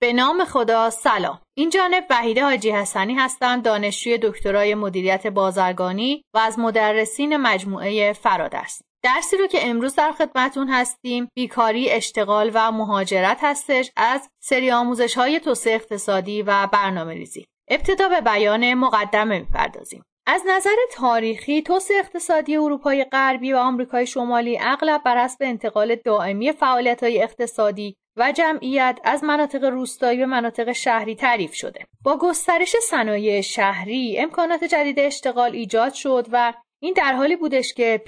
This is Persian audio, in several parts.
به نام خدا سلام. این جانب وحیده حاجی حسنی هستم دانشجوی دکترای مدیریت بازرگانی و از مدرسین مجموعه فرادرس. درسی رو که امروز در خدمتون هستیم بیکاری اشتغال و مهاجرت هستش از سری آموزش های توسعه اقتصادی و برنامه ریزی ابتدا به بیان مقدمه می‌پردازیم. از نظر تاریخی توسعه اقتصادی اروپای غربی و آمریکای شمالی اغلب بر حسب انتقال دائمی فعالیت های اقتصادی و جمعیت از مناطق روستایی به مناطق شهری تعریف شده. با گسترش صنایع شهری امکانات جدید اشتغال ایجاد شد و این در حالی بودش که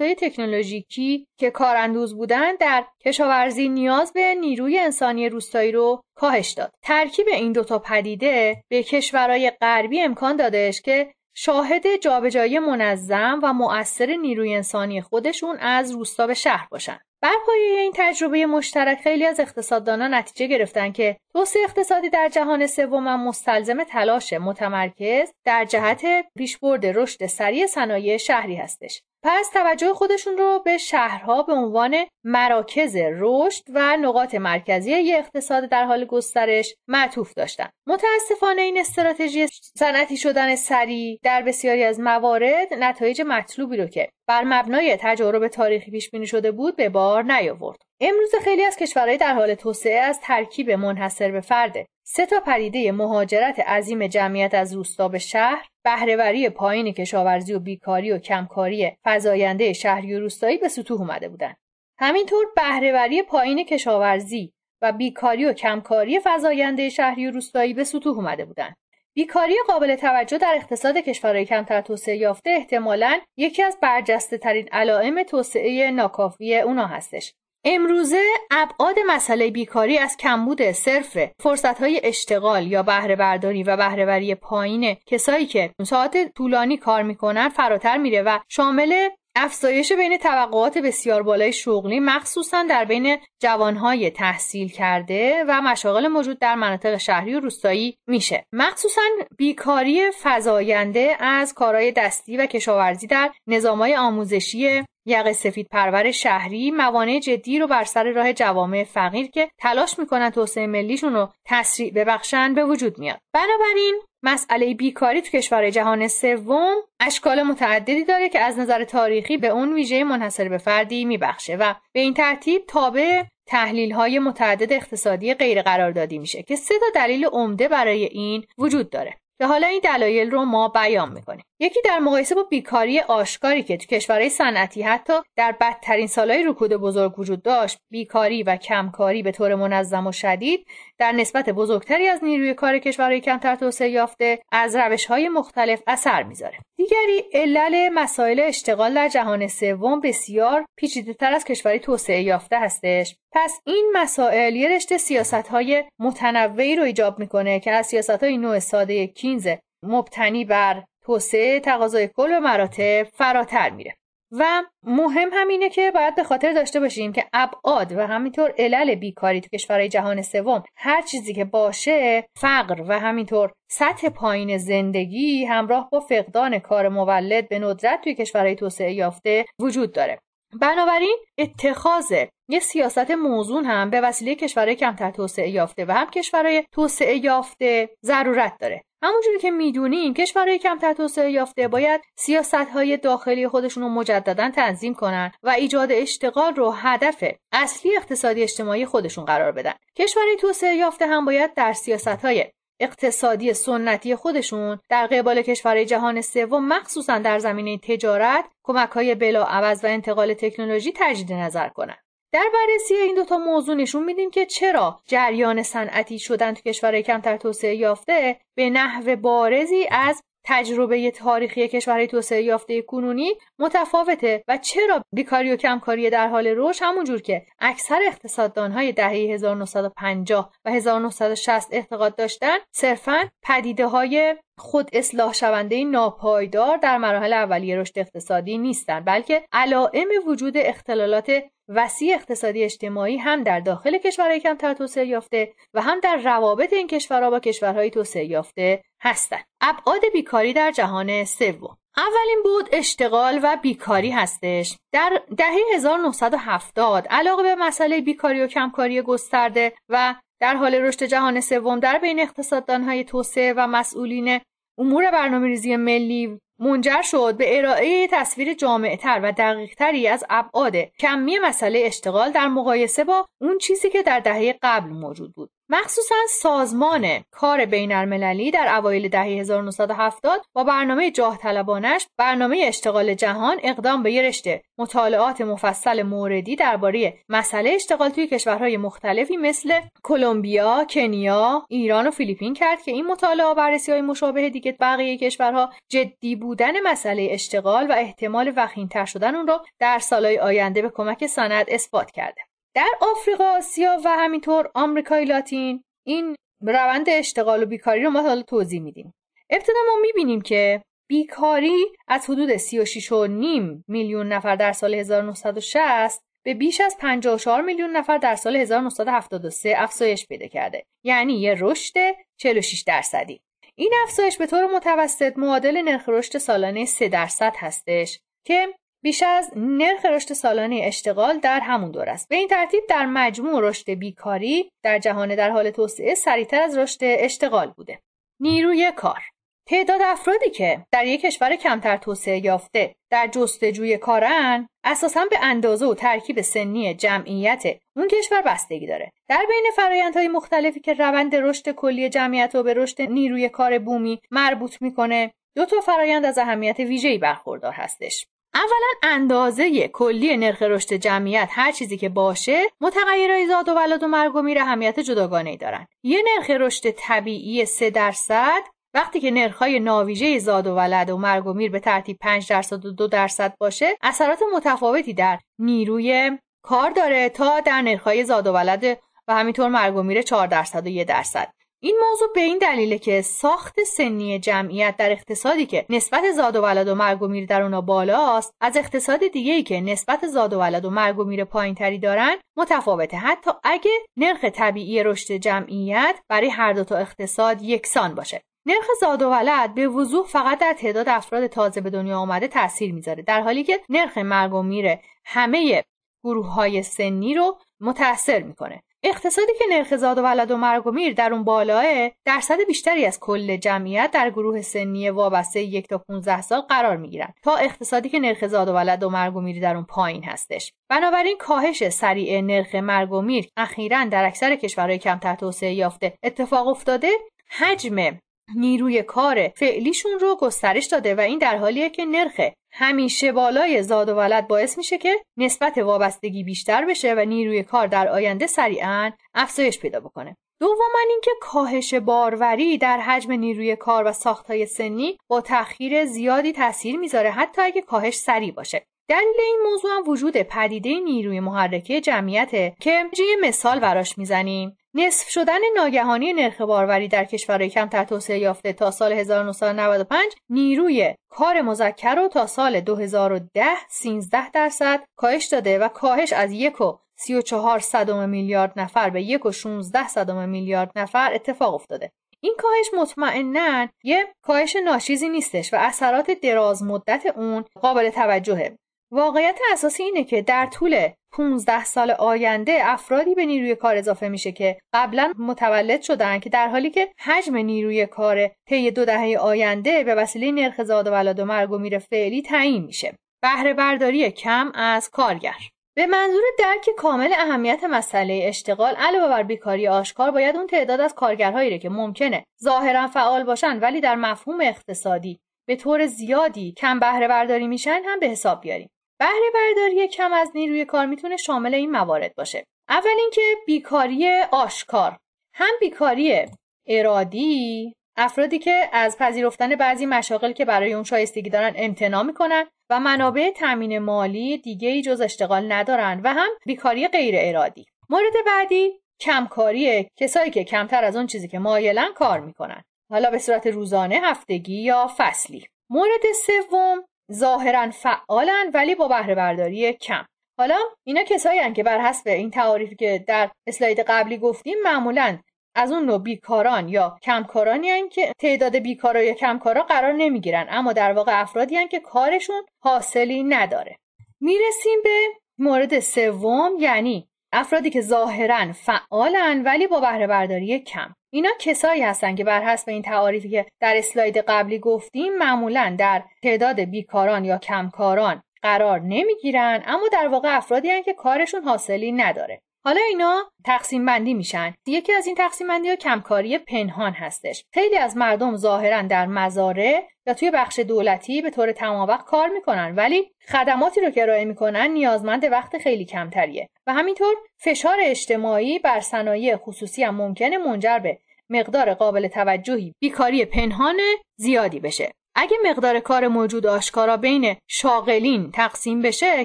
های تکنولوژیکی که کاراندوز بودند در کشاورزی نیاز به نیروی انسانی روستایی رو کاهش داد. ترکیب این دوتا پدیده به کشورهای غربی امکان دادش که شاهد جابجایی منظم و مؤثر نیروی انسانی خودشون از روستا به شهر باشن. بر پایه این تجربه مشترک خیلی از اقتصاددانان نتیجه گرفتن که توسعه اقتصادی در جهان سوم مستلزم تلاش متمرکز در جهت پیشبرد رشد سریع صنایع شهری هستش. پس توجه خودشون رو به شهرها به عنوان مراکز رشد و نقاط مرکزی یه اقتصاد در حال گسترش معطوف داشتن متاسفانه این استراتژی صنعتی شدن سریع در بسیاری از موارد نتایج مطلوبی رو که بر مبنای تجارب تاریخی پیش بینی شده بود به بار نیاورد. امروز خیلی از کشورهای در حال توسعه از ترکیب منحصر به فرده. سه تا پدیده مهاجرت عظیم جمعیت از روستا به شهر بهرهوری پایین کشاورزی و بیکاری و کمکاری فزاینده شهری و روستایی به سطوح اومده بودند. همینطور بهرهوری پایین کشاورزی و بیکاری و کمکاری فزاینده شهری و روستایی به سطوح اومده بودند. بیکاری قابل توجه در اقتصاد کشورهای کمتر توسعه یافته احتمالاً یکی از برجسته ترین علائم توسعه ناکافی اونا هستش. امروزه ابعاد مسئله بیکاری از کمبود صرف فرصتهای اشتغال یا بهره برداری و بهرهوری پایین کسایی که ساعت طولانی کار می‌کنن فراتر میره و شامل افزایش بین توقعات بسیار بالای شغلی مخصوصا در بین جوانهای تحصیل کرده و مشاغل موجود در مناطق شهری و روستایی میشه. مخصوصا بیکاری فزاینده از کارهای دستی و کشاورزی در نظامهای آموزشی یقه سفید پرور شهری موانع جدی رو بر سر راه جوامع فقیر که تلاش می‌کنن توسعه ملیشون رو تسریع ببخشن به وجود میاد. بنابراین مسئله بیکاری تو کشور جهان سوم اشکال متعددی داره که از نظر تاریخی به اون ویژه منحصر به فردی میبخشه و به این ترتیب تابع تحلیل های متعدد اقتصادی غیر قراردادی میشه که سه تا دلیل عمده برای این وجود داره که حالا این دلایل رو ما بیان می‌کنیم. یکی در مقایسه با بیکاری آشکاری که تو کشورهای صنعتی حتی در بدترین سالهای رکود بزرگ وجود داشت بیکاری و کمکاری به طور منظم و شدید در نسبت بزرگتری از نیروی کار کشورهای کمتر توسعه یافته از روشهای مختلف اثر می‌ذاره. دیگری علل مسائل اشتغال در جهان سوم بسیار پیچیده تر از کشورهای توسعه یافته هستش. پس این مسائل یه رشته سیاست های متنوعی رو ایجاب می‌کنه که از سیاست های نوع ساده کینز مبتنی بر توسعه تقاضای کل و مراتب فراتر میره. و مهم همینه که باید به خاطر داشته باشیم که ابعاد و همینطور علل بیکاری تو کشورهای جهان سوم هر چیزی که باشه فقر و همینطور سطح پایین زندگی همراه با فقدان کار مولد به ندرت توی کشورهای توسعه یافته وجود داره. بنابراین اتخاذ یه سیاست موزون هم به وسیله کشورهای کمتر توسعه یافته و هم کشورهای توسعه یافته ضرورت داره. همونجوری که می‌دونیم کشورهای کمتر توسعه یافته باید سیاست های داخلی خودشون رو مجددا تنظیم کنن و ایجاد اشتغال رو هدف اصلی اقتصادی اجتماعی خودشون قرار بدن. کشورهای توسعه یافته هم باید در سیاست های اقتصادی سنتی خودشون در قبال کشورهای جهان سوم مخصوصا در زمینه تجارت کمک های بلا عوض و انتقال تکنولوژی تجدید نظر کنند در بررسی این دوتا موضوع نشون میدیم که چرا جریان صنعتی شدن تو کشورهای کمتر توسعه یافته به نحو بارزی از تجربه تاریخی کشورهای توسعه یافته کنونی متفاوته و چرا بیکاری و کمکاری در حال رشد همونجور که اکثر اقتصاددانهای دهه 1950 و 1960 اعتقاد داشتن صرفا پدیده های خود اصلاح شونده ناپایدار در مراحل اولیه رشد اقتصادی نیستند بلکه علائم وجود اختلالات وسیع اقتصادی اجتماعی هم در داخل کشورهای کمتر توسعه یافته و هم در روابط این کشورها با کشورهای توسعه یافته هستند. ابعاد بیکاری در جهان سوم. اولین بود اشتغال و بیکاری هستش. در دهه 1970 علاقه به مسئله بیکاری و کمکاری گسترده و در حال رشد جهان سوم در بین اقتصاددانهای توسعه و مسئولین امور برنامه ریزی ملی منجر شد به ارائه تصویر جامعتر و دقیقتری از ابعاد کمی مسئله اشتغال در مقایسه با اون چیزی که در دهه قبل موجود بود. مخصوصا سازمان کار بین المللی در اوایل دهه 1970 با برنامه جاه طلبانش برنامه اشتغال جهان اقدام به یه رشته مطالعات مفصل موردی درباره مسئله اشتغال توی کشورهای مختلفی مثل کلمبیا، کنیا، ایران و فیلیپین کرد که این مطالعه بررسی های مشابه دیگه بقیه کشورها جدی بودن مسئله اشتغال و احتمال وخیمتر شدن اون رو در سالهای آینده به کمک سند اثبات کرده. در آفریقا، آسیا و همینطور آمریکای لاتین این روند اشتغال و بیکاری رو ما حالا توضیح میدیم. ابتدا ما می‌بینیم که بیکاری از حدود 36.5 میلیون نفر در سال 1960 به بیش از 54 میلیون نفر در سال 1973 افزایش پیدا کرده. یعنی یه رشد 46 درصدی. این افزایش به طور متوسط معادل نرخ رشد سالانه 3 درصد هستش که بیش از نرخ رشد سالانه اشتغال در همون دور است. به این ترتیب در مجموع رشد بیکاری در جهان در حال توسعه سریعتر از رشد اشتغال بوده. نیروی کار. تعداد افرادی که در یک کشور کمتر توسعه یافته در جستجوی کارن اساسا به اندازه و ترکیب سنی جمعیت اون کشور بستگی داره. در بین فرایندهای مختلفی که روند رشد کلی جمعیت رو به رشد نیروی کار بومی مربوط می‌کنه دو تا فرایند از اهمیت ویژه‌ای برخوردار هستش. اولا اندازه کلی نرخ رشد جمعیت هر چیزی که باشه متغیرهای زاد و ولد و مرگ و میر اهمیت جداگانه ای دارن. یه نرخ رشد طبیعی 3 درصد وقتی که نرخ‌های ناویژه زاد و ولد و مرگ و میر به ترتیب 5 درصد و 2 درصد باشه اثرات متفاوتی در نیروی کار داره تا در نرخ‌های زاد و ولد و همینطور مرگ و میر 4 درصد و 1 درصد. این موضوع به این دلیله که ساخت سنی جمعیت در اقتصادی که نسبت زاد و ولد و مرگ و میر در اونا بالاست از اقتصاد دیگه ای که نسبت زاد و ولد و مرگ و میر پایینتری دارن متفاوته. حتی اگه نرخ طبیعی رشد جمعیت برای هر دو تا اقتصاد یکسان باشه. نرخ زاد و ولد به وضوح فقط در تعداد افراد تازه به دنیا آمده تاثیر می‌ذاره در حالی که نرخ مرگ و میر همه گروه های سنی رو متاثر می‌کنه. اقتصادی که نرخ زاد و ولد و مرگ و میر در اون بالاه درصد بیشتری از کل جمعیت در گروه سنی وابسته یک تا 15 سال قرار می‌گیرن تا اقتصادی که نرخ زاد و ولد و مرگ و میر در اون پایین هستش. بنابراین کاهش سریع نرخ مرگ و میر اخیرا در اکثر کشورهای کمتر توسعه یافته اتفاق افتاده. حجم نیروی کار فعلیشون رو گسترش داده و این در حالیه که نرخ همیشه بالای زاد و ولد باعث میشه که نسبت وابستگی بیشتر بشه و نیروی کار در آینده سریعا افزایش پیدا بکنه. دوما اینکه کاهش باروری در حجم نیروی کار و ساختهای سنی با تأخیر زیادی تاثیر می‌ذاره حتی اگه کاهش سریع باشه. دلیل این موضوع هم وجود پدیده نیروی محرکه جمعیته که یه مثال براش می‌زنیم. نصف شدن ناگهانی نرخ باروری در کشورهای کمتر توسعه یافته تا سال 1995 نیروی کار مذکر رو تا سال 2010 13 درصد کاهش داده و کاهش از یک و 34 صدم میلیارد نفر به یک و 16 صدم میلیارد نفر اتفاق افتاده. این کاهش مطمئنا یه کاهش ناشیزی نیستش و اثرات دراز مدت اون قابل توجهه. واقعیت اساسی اینه که در طول 15 سال آینده افرادی به نیروی کار اضافه میشه که قبلا متولد شدن که در حالی که حجم نیروی کار طی دو دهه آینده به وسیله نرخ زاد و ولاد و مرگ و میر فعلی تعیین میشه. بهره برداری کم از کارگر. به منظور درک کامل اهمیت مسئله اشتغال علاوه بر بیکاری آشکار باید اون تعداد از کارگرهایی که ممکنه ظاهرا فعال باشن ولی در مفهوم اقتصادی به طور زیادی کم بهره برداری میشن هم به حساب بیاریم. بهره برداری کم از نیروی کار می‌تونه شامل این موارد باشه. اول اینکه بیکاری آشکار. هم بیکاری ارادی افرادی که از پذیرفتن بعضی مشاغل که برای اون شایستگی دارن امتناع می‌کنن و منابع تامین مالی دیگه ای جز اشتغال ندارن و هم بیکاری غیر ارادی. مورد بعدی کمکاری کسایی که کمتر از اون چیزی که مایلن کار می‌کنن. حالا به صورت روزانه هفتگی یا فصلی. مورد سوم ظاهرا فعالن ولی با بهره برداری کم. حالا اینا کسایی که بر حسب این تعاریفی که در اسلاید قبلی گفتیم معمولا از اون نوع بیکاران یا کمکارانی هن که تعداد بیکارا یا کمکارا قرار نمی‌گیرن اما در واقع افرادی هن که کارشون حاصلی نداره. می‌رسیم به مورد سوم یعنی افرادی که ظاهرا فعالن ولی با بهره برداری کم. اینا کسایی هستن که بر حسب این تعاریفی که در اسلاید قبلی گفتیم معمولا در تعداد بیکاران یا کمکاران قرار نمی‌گیرن اما در واقع افرادی هستند که کارشون حاصلی نداره. حالا اینا تقسیم بندی میشن. یکی از این تقسیم بندی ها کمکاری پنهان هستش. خیلی از مردم ظاهرا در مزارع یا توی بخش دولتی به طور تمام وقت کار می‌کنن ولی خدماتی رو که ارائه می‌کنن نیازمند وقت خیلی کمتریه. و همینطور فشار اجتماعی بر صنایع خصوصی هم ممکنه منجر به مقدار قابل توجهی بیکاری پنهان زیادی بشه. اگه مقدار کار موجود آشکارا بین شاغلین تقسیم بشه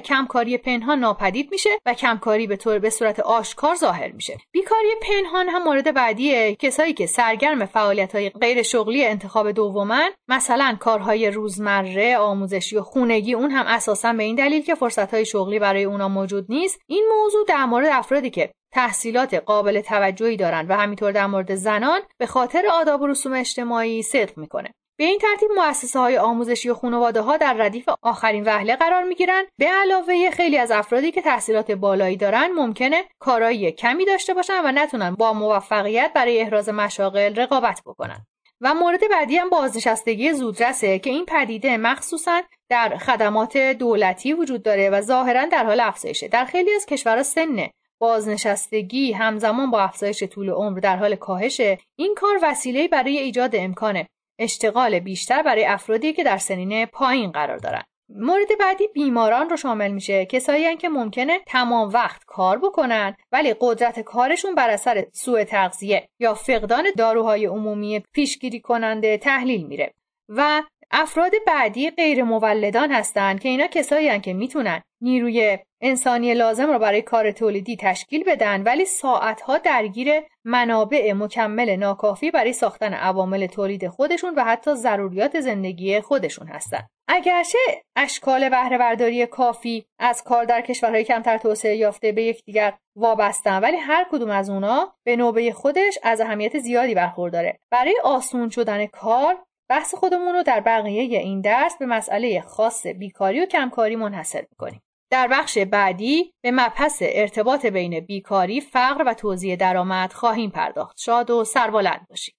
کمکاری پنهان ناپدید میشه و کمکاری به طور به صورت آشکار ظاهر میشه. بیکاری پنهان هم مورد بعدیه کسایی که سرگرم فعالیت های غیر شغلی انتخاب دومن مثلا کارهای روزمره آموزشی و خونگی اون هم اساسا به این دلیل که فرصت های شغلی برای اونا موجود نیست. این موضوع در مورد افرادی که تحصیلات قابل توجهی دارند و همینطور در مورد زنان به خاطر آداب و رسوم اجتماعی صدق می‌کنه. به این ترتیب مؤسسه های آموزشی و خانواده ها در ردیف آخرین وهله قرار می گیرن به علاوه خیلی از افرادی که تحصیلات بالایی دارن ممکنه کارایی کمی داشته باشن و نتونن با موفقیت برای احراز مشاغل رقابت بکنن. و مورد بعدی هم بازنشستگی زودرسه که این پدیده مخصوصا در خدمات دولتی وجود داره و ظاهرا در حال افزایشه. در خیلی از کشورها سن بازنشستگی همزمان با افزایش طول عمر در حال کاهشه این کار وسیله برای ایجاد امکان اشتغال بیشتر برای افرادی که در سنین پایین قرار دارن. مورد بعدی بیماران رو شامل میشه. کسایی که ممکنه تمام وقت کار بکنن ولی قدرت کارشون بر اثر سوء تغذیه یا فقدان داروهای عمومی پیشگیری کننده تحلیل میره و افراد بعدی غیر مولدان هستند که اینا کسایی هستند که می‌تونن نیروی انسانی لازم را برای کار تولیدی تشکیل بدن ولی ساعتها درگیر منابع مکمل ناکافی برای ساختن عوامل تولید خودشون و حتی ضروریات زندگی خودشون هستند. اگرچه اشکال بهره برداری کافی از کار در کشورهای کمتر توسعه یافته به یکدیگر وابستن ولی هر کدوم از اونا به نوبه خودش از اهمیت زیادی برخورداره برای آسون شدن کار بحث خودمون رو در بقیه این درس به مسئله خاص بیکاری و کمکاری منحصر می‌کنیم. در بخش بعدی به مبحث ارتباط بین بیکاری، فقر و توزیع درآمد خواهیم پرداخت. شاد و سربلند باشید.